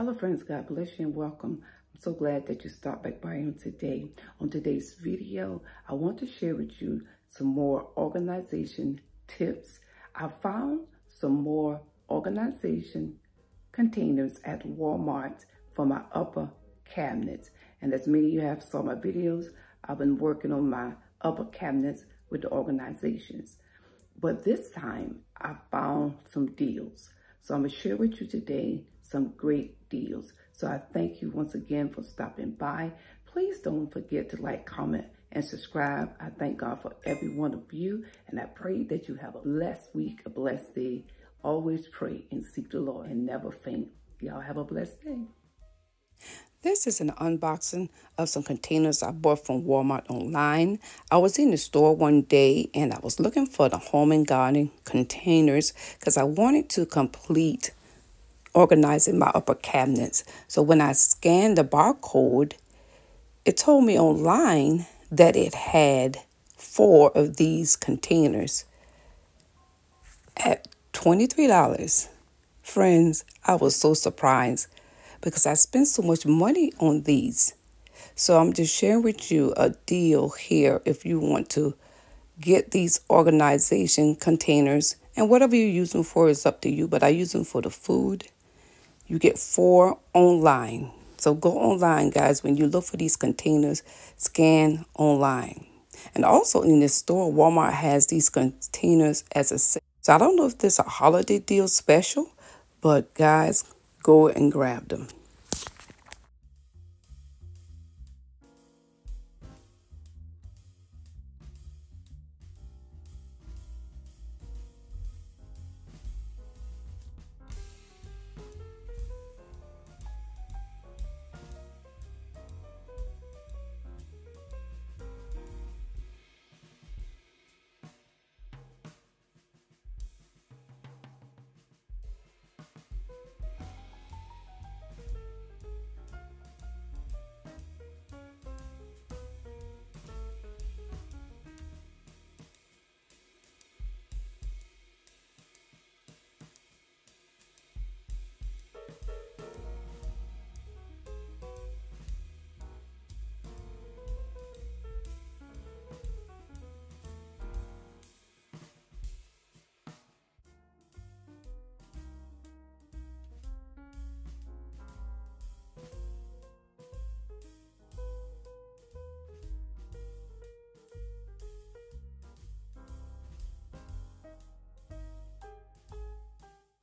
Hello friends, God bless you and welcome. I'm so glad that you stopped back by here today. On today's video, I want to share with you some more organization tips. I found some more organization containers at Walmart for my upper cabinets. And as many of you have saw my videos, I've been working on my upper cabinets with the organizations. But this time, I found some deals. So I'm going to share with you today some great deals. So I thank you once again for stopping by. Please don't forget to like, comment, and subscribe. I thank God for every one of you. And I pray that you have a blessed week, a blessed day. Always pray and seek the Lord and never faint. Y'all have a blessed day. This is an unboxing of some containers I bought from Walmart online. I was in the store one day and I was looking for the home and garden containers because I wanted to complete organizing my upper cabinets. So when I scanned the barcode, it told me online that it had four of these containers at $23. Friends, I was so surprised because I spent so much money on these. So I'm just sharing with you a deal here if you want to get these organization containers and whatever you use them for is up to you, but I use them for the food. You get four online. So go online, guys. When you look for these containers, scan online. And also in this store, Walmart has these containers as a set. So I don't know if this is a holiday deal special, but guys, go and grab them.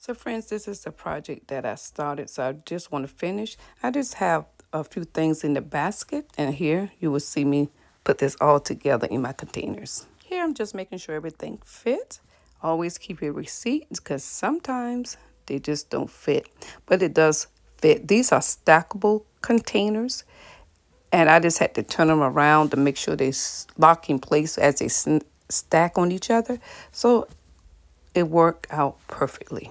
So friends, this is the project that I started. So I just want to finish. I just have a few things in the basket. And here you will see me put this all together in my containers. Here I'm just making sure everything fits. Always keep your receipts because sometimes they just don't fit. But it does fit. These are stackable containers. And I just had to turn them around to make sure they lock in place as they stack on each other. So it worked out perfectly.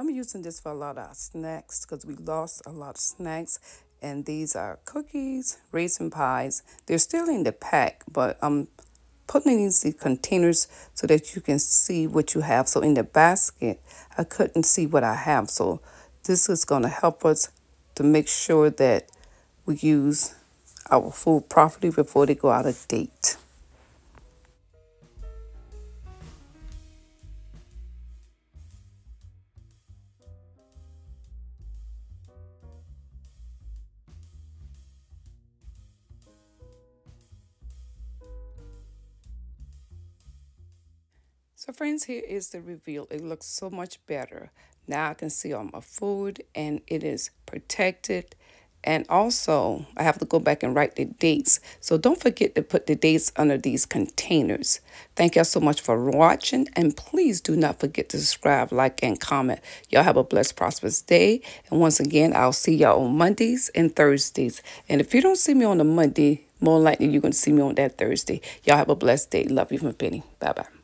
I'm using this for a lot of snacks because we lost a lot of snacks. And these are cookies, raisin pies. They're still in the pack, but I'm putting these in containers so that you can see what you have. So in the basket, I couldn't see what I have. So this is going to help us to make sure that we use our food properly before they go out of date. So friends, here is the reveal. It looks so much better. Now I can see all my food and it is protected. And also, I have to go back and write the dates. So don't forget to put the dates under these containers. Thank y'all so much for watching. And please do not forget to subscribe, like, and comment. Y'all have a blessed, prosperous day. And once again, I'll see y'all on Mondays and Thursdays. And if you don't see me on a Monday, more likely you're going to see me on that Thursday. Y'all have a blessed day. Love you from Penny. Bye-bye.